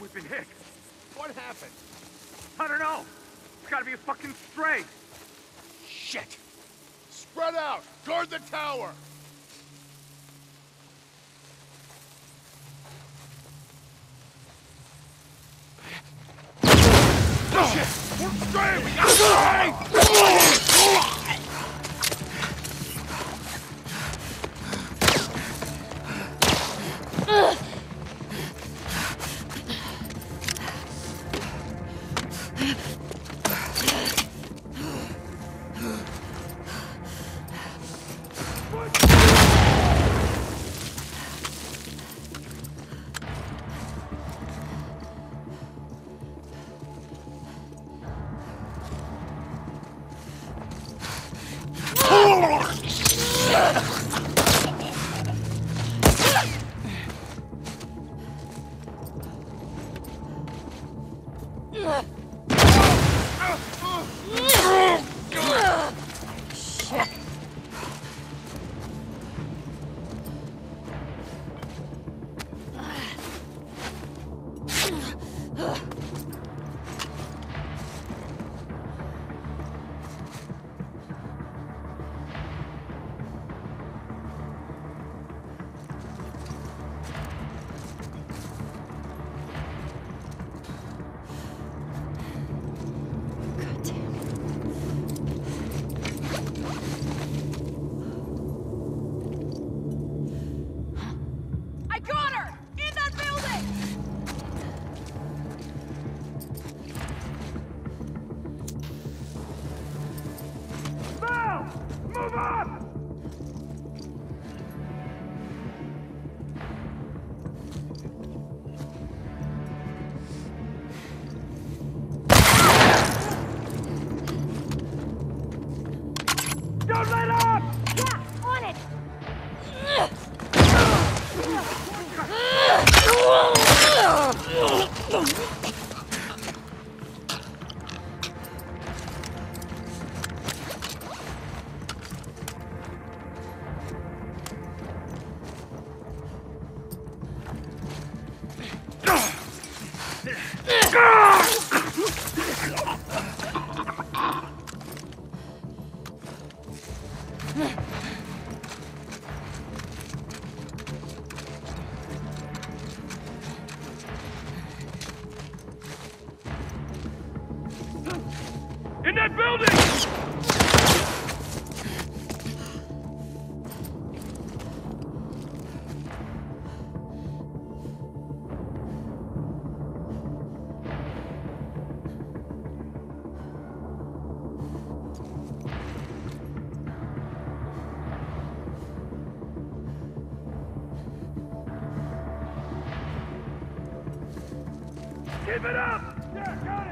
We've been hit. What happened? I don't know. It's gotta be a fucking stray. Shit! Spread out! Guard the tower! I In that building! Keep it up! Yeah,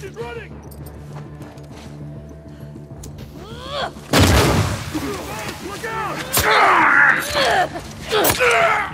She's running! Look out!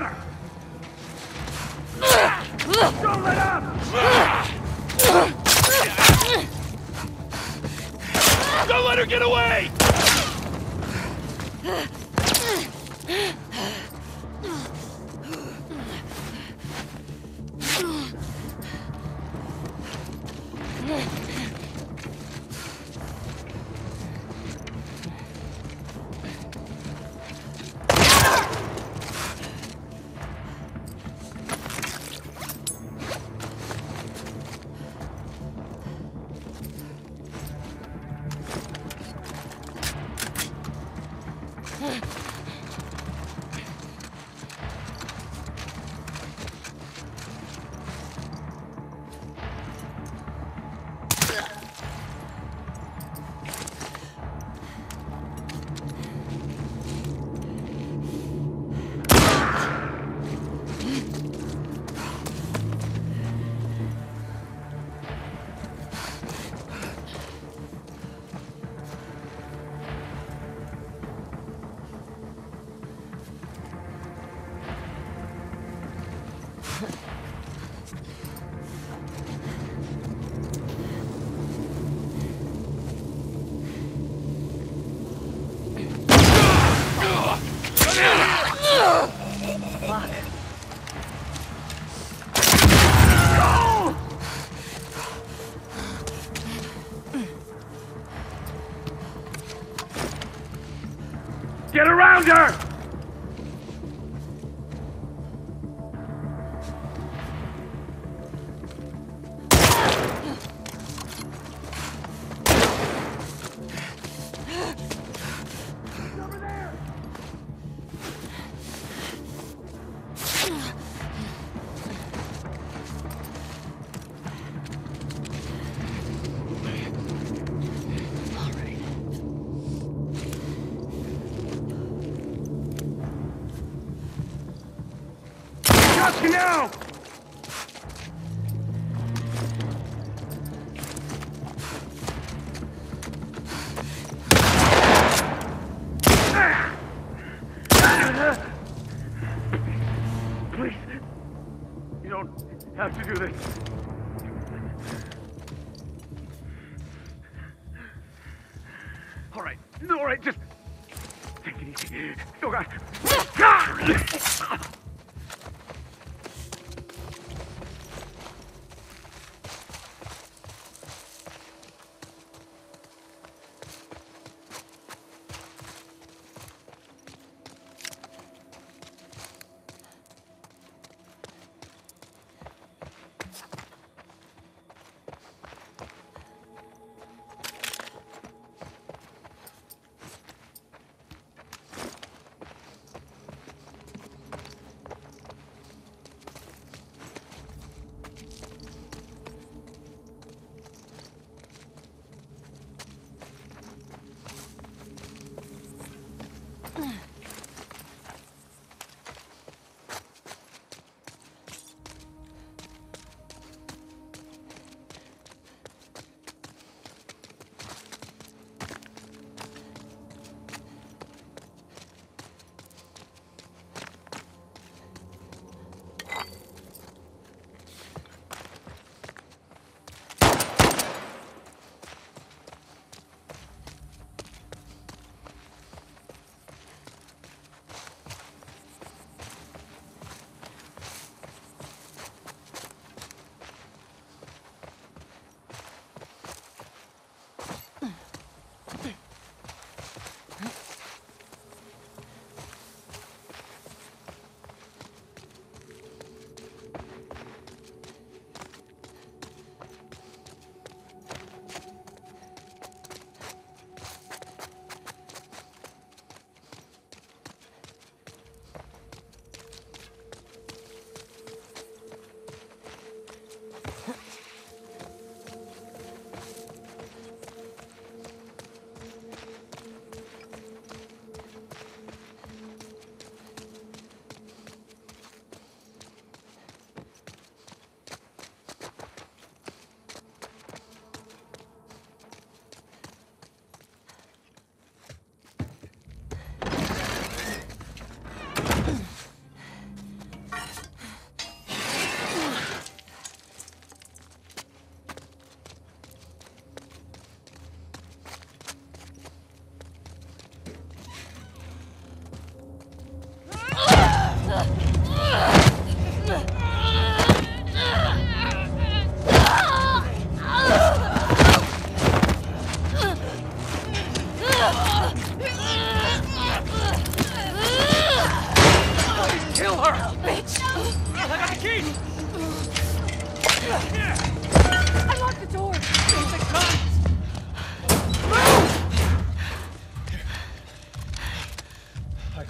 I! Don't let up! Don't let her get away! Now! Please. You don't have to do this. All right. All right, just take it easy. Oh, God.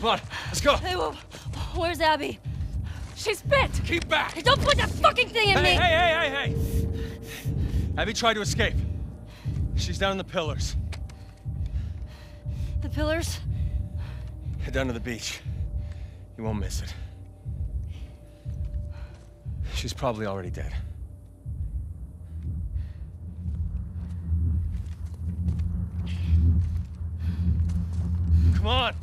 Come on, let's go. Hey, wh- where's Abby? She's bit! Keep back. Hey, don't put that fucking thing in Hey, me! hey, hey, hey, hey! Abby tried to escape. She's down in the pillars. The pillars? Head down to the beach. You won't miss it. She's probably already dead. Come on!